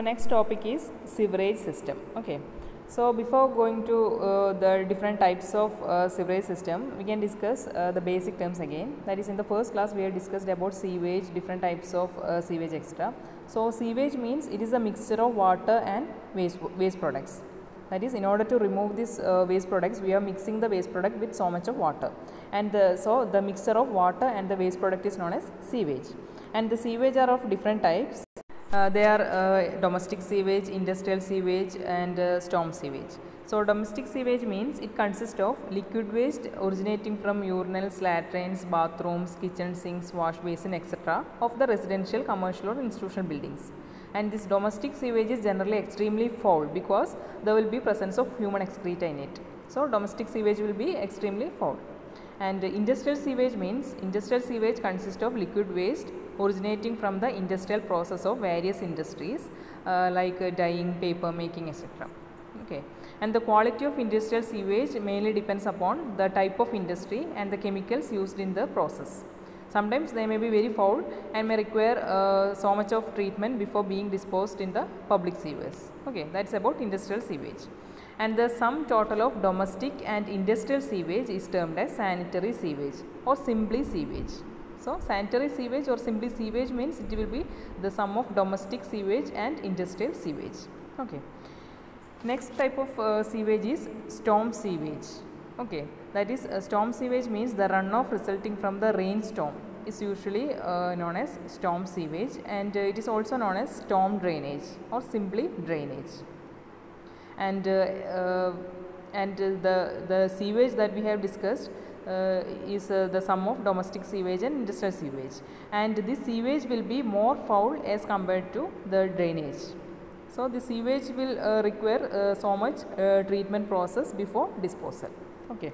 The next topic is sewerage system. Okay. So before going to uh, the different types of uh, sewerage system, we can discuss uh, the basic terms again. That is in the first class we have discussed about sewage, different types of uh, sewage extra. So sewage means it is a mixture of water and waste waste products. That is in order to remove this uh, waste products, we are mixing the waste product with so much of water, and the, so the mixture of water and the waste product is known as sewage. And the sewage are of different types. Uh, they are uh, domestic sewage, industrial sewage and uh, storm sewage. So, domestic sewage means it consists of liquid waste originating from urinals, latrines, bathrooms, kitchen sinks, wash basin etc. of the residential, commercial or institutional buildings. And this domestic sewage is generally extremely foul because there will be presence of human excreta in it. So, domestic sewage will be extremely foul and industrial sewage means industrial sewage consists of liquid waste originating from the industrial process of various industries uh, like uh, dyeing, paper making etc. Okay. And the quality of industrial sewage mainly depends upon the type of industry and the chemicals used in the process. Sometimes they may be very foul and may require uh, so much of treatment before being disposed in the public sewers. Okay, that is about industrial sewage and the sum total of domestic and industrial sewage is termed as sanitary sewage or simply sewage. So, sanitary sewage or simply sewage means it will be the sum of domestic sewage and industrial sewage. Okay. Next type of uh, sewage is storm sewage. Okay. That is uh, storm sewage means the runoff resulting from the rainstorm is usually uh, known as storm sewage and it is also known as storm drainage or simply drainage and uh, uh, and the the sewage that we have discussed uh, is the sum of domestic sewage and industrial sewage and this sewage will be more foul as compared to the drainage. So, the sewage will require so much treatment process before disposal. Okay.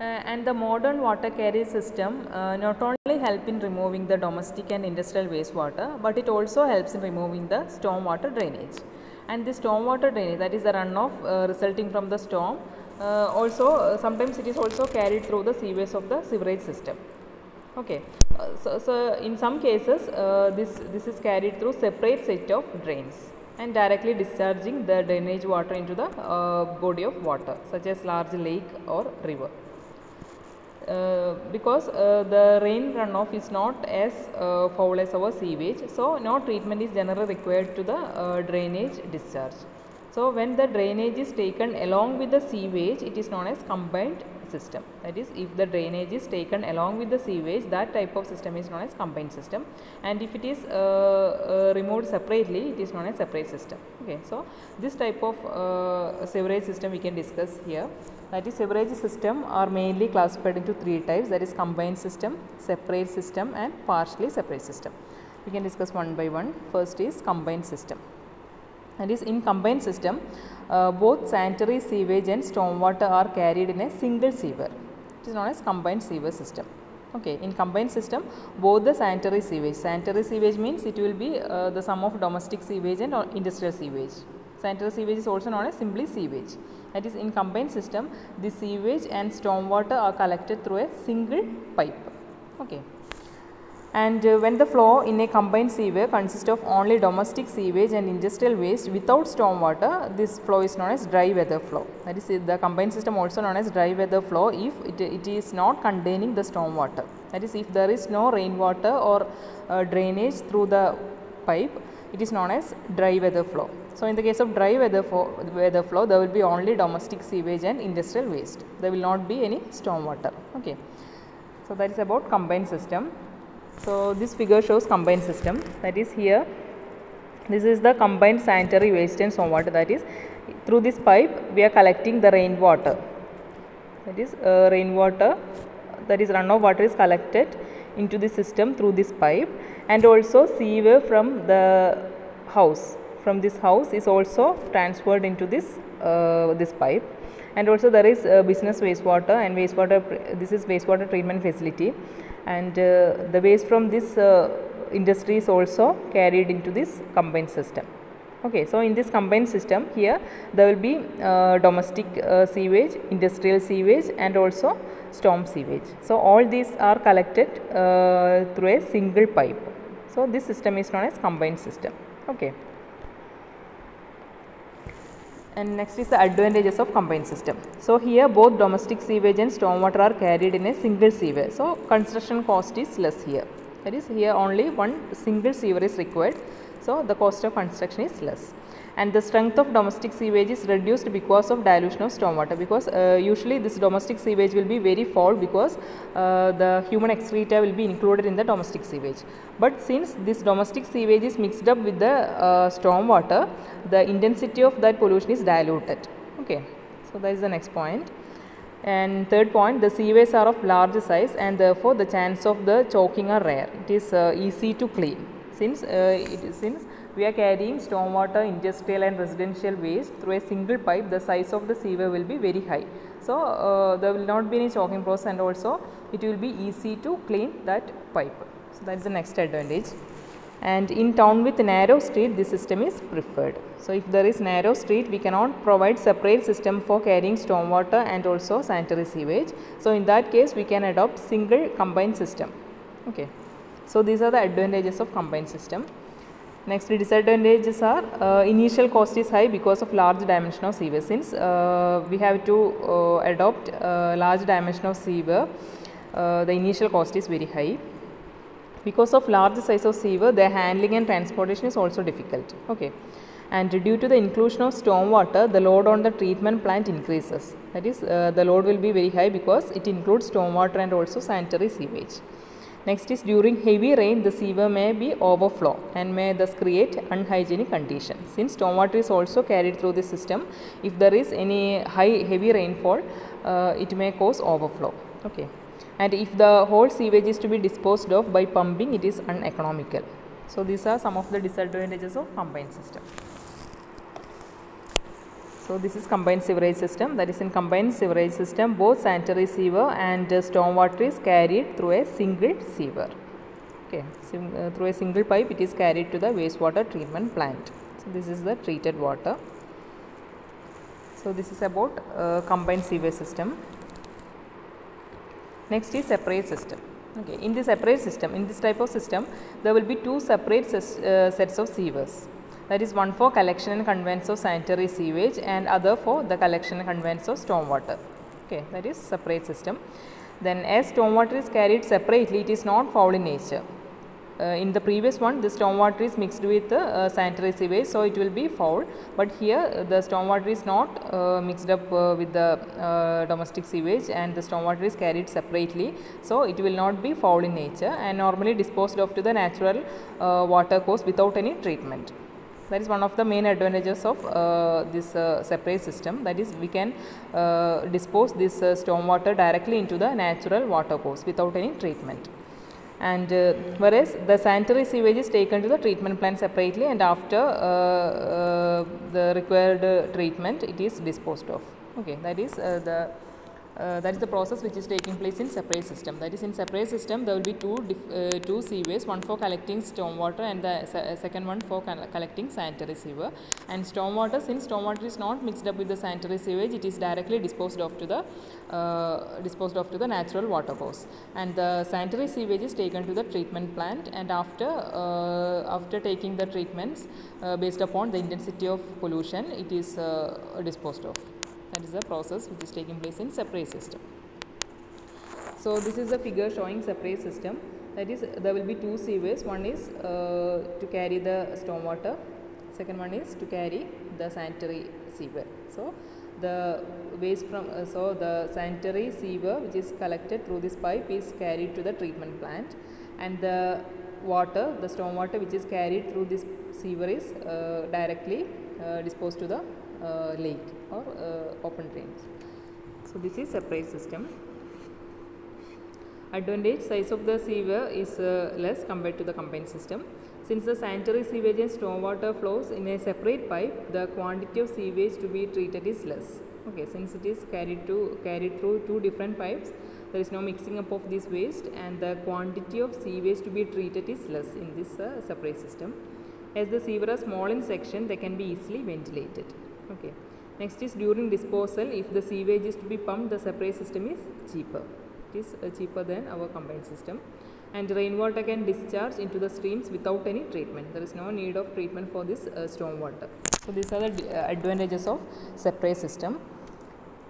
Uh, and the modern water carrier system uh, not only help in removing the domestic and industrial wastewater, but it also helps in removing the stormwater drainage. And the stormwater drainage that is the runoff uh, resulting from the storm also sometimes it is also carried through the sewage of the sewerage system. Okay. so, so in some cases this, this is carried through separate set of drains and directly discharging the drainage water into the uh, body of water such as large lake or river. Uh, because uh, the rain runoff is not as uh, foul as our sewage. So, no treatment is generally required to the drainage discharge. So, when the drainage is taken along with the sewage, it is known as combined system. That is, if the drainage is taken along with the sewage, that type of system is known as combined system. And if it is uh, uh, removed separately, it is known as separate system. Okay, so this type of uh, sewerage system we can discuss here. That is, sewerage system are mainly classified into three types. That is, combined system, separate system, and partially separate system. We can discuss one by one. First is combined system that is in combined system uh, both sanitary sewage and stormwater are carried in a single sewer. It is known as combined sewer system. Okay in combined system both the sanitary sewage sanitary sewage means it will be uh, the sum of domestic sewage and industrial sewage. Sanitary sewage is also known as simply sewage. That is in combined system the sewage and stormwater are collected through a single pipe. Okay and uh, when the flow in a combined sewer consists of only domestic sewage and industrial waste without stormwater this flow is known as dry weather flow. That is the combined system also known as dry weather flow if it, it is not containing the stormwater that is if there is no rainwater or uh, drainage through the pipe it is known as dry weather flow. So in the case of dry weather, flow, weather flow there will be only domestic sewage and industrial waste. There will not be any stormwater okay. So that is about combined system so, this figure shows combined system. That is here. This is the combined sanitary waste and stormwater that is through this pipe we are collecting the rainwater. That is uh, rainwater that is runoff water is collected into the system through this pipe. And also sewer from the house. From this house is also transferred into this uh, this pipe and also there is uh, business wastewater and wastewater this is wastewater treatment facility and uh, the waste from this uh, industry is also carried into this combined system. Okay, so in this combined system here there will be uh, domestic uh, sewage, industrial sewage and also storm sewage. So all these are collected uh, through a single pipe. So, this system is known as combined system. Okay. And next is the advantages of combined system. So, here both domestic sewage and stormwater are carried in a single sewer. So, construction cost is less here. That is here only one single sewer is required. So, the cost of construction is less and the strength of domestic sewage is reduced because of dilution of stormwater because uh, usually this domestic sewage will be very foul because uh, the human excreta will be included in the domestic sewage. But since this domestic sewage is mixed up with the uh, stormwater, the intensity of that pollution is diluted. Okay. So, that is the next point. And third point, the sewers are of large size and therefore the chance of the choking are rare. It is uh, easy to clean since uh, it is since we are carrying stormwater, industrial and residential waste through a single pipe, the size of the sewer will be very high. So, uh, there will not be any choking process and also it will be easy to clean that pipe. So, that is the next advantage. And in town with narrow street, this system is preferred. So, if there is narrow street, we cannot provide separate system for carrying stormwater and also sanitary sewage. So, in that case, we can adopt single combined system. Okay. So, these are the advantages of combined system. Next disadvantages are uh, initial cost is high because of large dimension of sewer. Since uh, we have to uh, adopt large dimension of sewer, uh, the initial cost is very high. Because of large size of sewer, their handling and transportation is also difficult. Okay. And due to the inclusion of stormwater, the load on the treatment plant increases. That is, uh, the load will be very high because it includes stormwater and also sanitary sewage. Next is during heavy rain the sewer may be overflow and may thus create unhygienic condition. Since stormwater is also carried through the system, if there is any high heavy rainfall, uh, it may cause overflow. Okay. And if the whole sewage is to be disposed of by pumping, it is uneconomical. So, these are some of the disadvantages of combined system. So, this is combined sewerage system that is in combined sewerage system both sanitary sewer and uh, stormwater is carried through a single sewer. Okay, uh, through a single pipe it is carried to the wastewater treatment plant. So, this is the treated water. So, this is about uh, combined sewer system. Next is separate system. Okay, in the separate system, in this type of system, there will be two separate uh, sets of sewers that is one for collection and conveyance of sanitary sewage and other for the collection and conveyance of stormwater. Okay, that is separate system. Then as stormwater is carried separately, it is not foul in nature. Uh, in the previous one, the stormwater is mixed with uh, sanitary sewage, so it will be foul. But here, uh, the stormwater is not uh, mixed up uh, with the uh, domestic sewage, and the stormwater is carried separately, so it will not be foul in nature and normally disposed of to the natural water course without any treatment. That is one of the main advantages of uh, this uh, separate system that is we can uh, dispose this uh, stormwater directly into the natural water course without any treatment. And uh, whereas the sanitary sewage is taken to the treatment plant separately and after uh, the required treatment it is disposed of. Okay, that is the uh, that is the process which is taking place in separate system. That is in separate system there will be two uh, two sewers, one for collecting stormwater and the se uh, second one for collecting sanitary sewer. And stormwater, since stormwater is not mixed up with the sanitary sewage, it is directly disposed of to the uh, disposed of to the natural water course. And the sanitary sewage is taken to the treatment plant, and after uh, after taking the treatments uh, based upon the intensity of pollution, it is disposed of that is the process which is taking place in separate system. So, this is a figure showing separate system that is there will be two sewers one is uh, to carry the stormwater second one is to carry the sanitary sewer. So, the waste from uh, so the sanitary sewer which is collected through this pipe is carried to the treatment plant and the water the stormwater which is carried through this sewer is uh, directly uh, disposed to the lake or uh, open drains. So, this is separate system. Advantage size of the sewer is uh, less compared to the combined system. Since the sanitary sewage and stormwater flows in a separate pipe, the quantity of sewage to be treated is less. Okay, since it is carried to carried through two different pipes, there is no mixing up of this waste and the quantity of sewage to be treated is less in this uh, separate system. As the sewer are small in section, they can be easily ventilated. Okay. Next is during disposal, if the sewage is to be pumped, the separate system is cheaper. It is uh, cheaper than our combined system. and rainwater can discharge into the streams without any treatment. There is no need of treatment for this uh, stormwater. So these are the uh, advantages of separate system.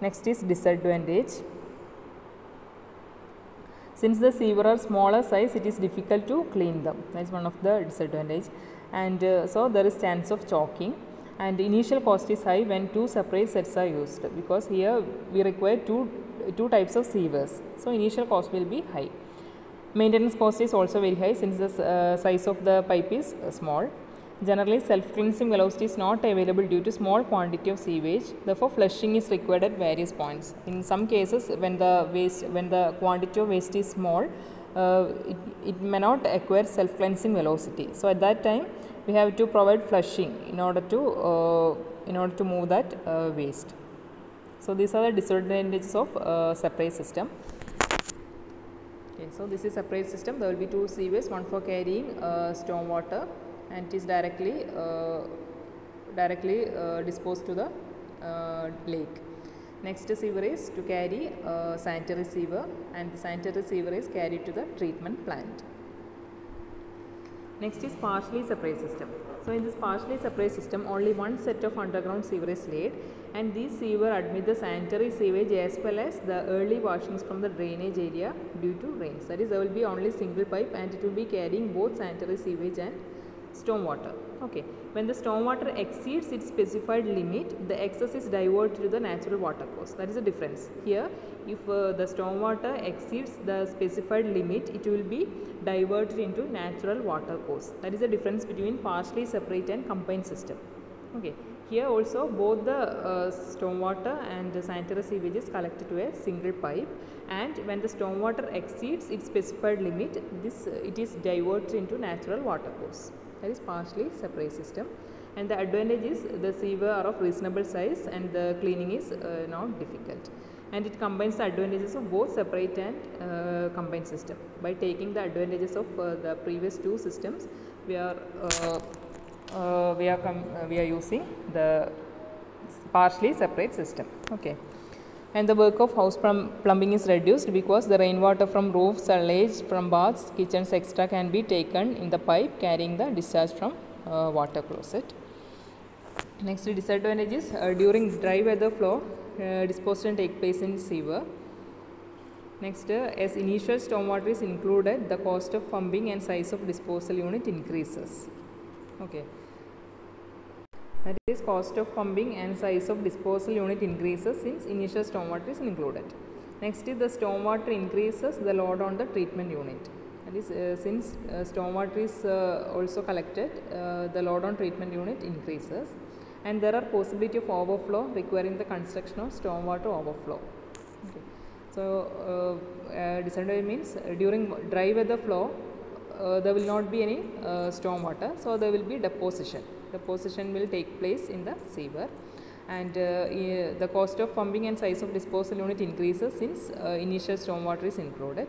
Next is disadvantage. Since the sewer are smaller size, it is difficult to clean them. That is one of the disadvantage. And uh, so there is chance of choking. And initial cost is high when two separate sets are used because here we require two two types of sewers. So initial cost will be high. Maintenance cost is also very high since the uh, size of the pipe is uh, small. Generally, self-cleansing velocity is not available due to small quantity of sewage. Therefore, flushing is required at various points. In some cases, when the waste, when the quantity of waste is small, uh, it, it may not acquire self-cleansing velocity. So, at that time, we have to provide flushing in order to uh, in order to move that uh, waste. So, these are the disadvantages of uh, separate system. Okay, so this is separate system. There will be two sewers, one for carrying uh, storm water and it is directly uh, directly uh, disposed to the uh, lake. Next sewer is to carry sanitary sewer and the sanitary sewer is carried to the treatment plant. Next is partially separate system. So in this partially separate system only one set of underground sewer is laid and these sewer admit the sanitary sewage as well as the early washings from the drainage area due to rains. That is there will be only single pipe and it will be carrying both sanitary sewage and storm water. Okay. When the stormwater exceeds its specified limit, the excess is diverted to the natural water course. That is the difference. Here, if uh, the stormwater exceeds the specified limit, it will be diverted into natural water course. That is the difference between partially separate and combined system. Okay. Here also both the uh, storm water and the sanitary sewage is collected to a single pipe and when the stormwater exceeds its specified limit, this uh, it is diverted into natural water course that is partially separate system. And the advantage is the sewer are of reasonable size and the cleaning is uh, not difficult. And it combines the advantages of both separate and uh, combined system. By taking the advantages of uh, the previous two systems we are uh, uh, we are uh, we are using the partially separate system. Okay and the work of house plumbing is reduced because the rainwater from roofs, cellars, from baths, kitchens etc. can be taken in the pipe carrying the discharge from uh, water closet. Next disadvantage is uh, during dry weather flow uh, disposal take place in sewer. Next, uh, as initial stormwater is included, the cost of pumping and size of disposal unit increases. Okay that is cost of pumping and size of disposal unit increases since initial stormwater is included. Next is the stormwater increases the load on the treatment unit. That is uh, since uh, stormwater is uh, also collected, uh, the load on treatment unit increases and there are possibility of overflow requiring the construction of stormwater overflow. Okay. So, uh, uh, disadvantage means during dry weather flow, there will not be any stormwater, so there will be deposition deposition will take place in the sewer and uh, the cost of pumping and size of disposal unit increases since uh, initial stormwater is included.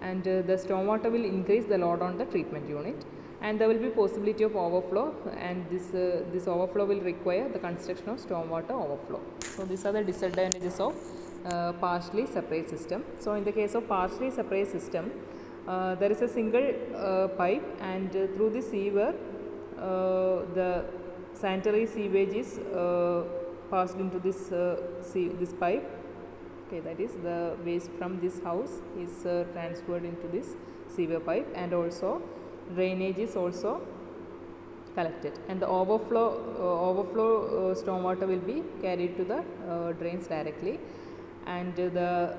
And uh, the stormwater will increase the load on the treatment unit. And there will be possibility of overflow. And this uh, this overflow will require the construction of stormwater overflow. So, these are the disadvantages of uh, partially separate system. So, in the case of partially separate system uh, there is a single pipe. And through the sewer the sanitary sewage is uh, passed into this uh, this pipe. Okay that is the waste from this house is transferred into this sewer pipe and also drainage is also collected. And the overflow uh, overflow uh, stormwater will be carried to the uh, drains directly. And the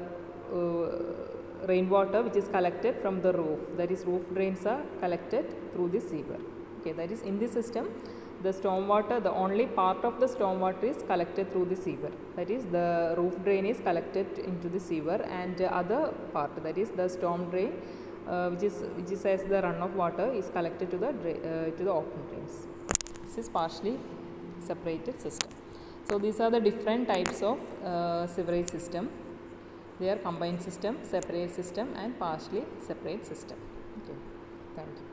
rainwater which is collected from the roof that is roof drains are collected through the sewer okay that is in this system the storm water the only part of the storm water is collected through the sewer. That is the roof drain is collected into the sewer and other part that is the storm drain uh, which is which is as the run of water is collected to the uh, to the open drains. This is partially separated system. So these are the different types of uh, sewerage system. They are combined system separate system and partially separate system. Okay thank you